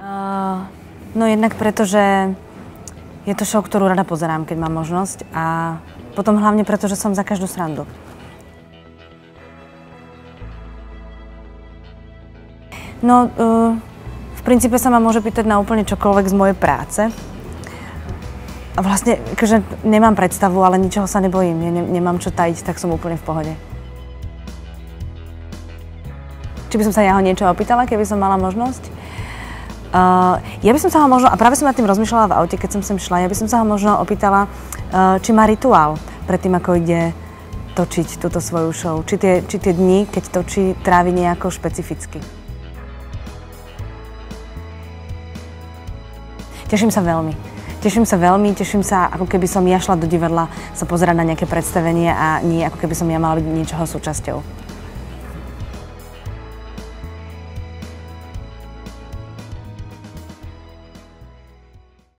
No jednak preto, že je to show, ktorú rada pozerám, keď mám možnosť a potom hlavne preto, že som za každú srandu. No, uh, v princípe sa ma môže pýtať na úplne čokoľvek z mojej práce. A vlastne, akože nemám predstavu, ale ničoho sa nebojím. Ja ne, nemám čo tajiť, tak som úplne v pohode. Či by som sa ja ho niečo opýtala, keby som mala možnosť? Uh, ja by som sa ho možno, a práve som nad tým rozmýšľala v aute, keď som sem šla, ja by som sa ho možno opýtala, uh, či má rituál predtým, ako ide točiť túto svoju show. Či tie, či tie dni, keď točí, trávi nejako špecificky. Teším sa veľmi. Teším sa veľmi, teším sa, ako keby som ja šla do divadla sa pozerať na nejaké predstavenie a nie ako keby som ja mala byť niečoho súčasťou.